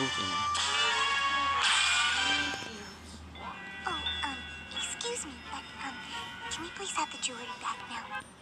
Oh, um, excuse me, but, um, can we please have the jewelry back now?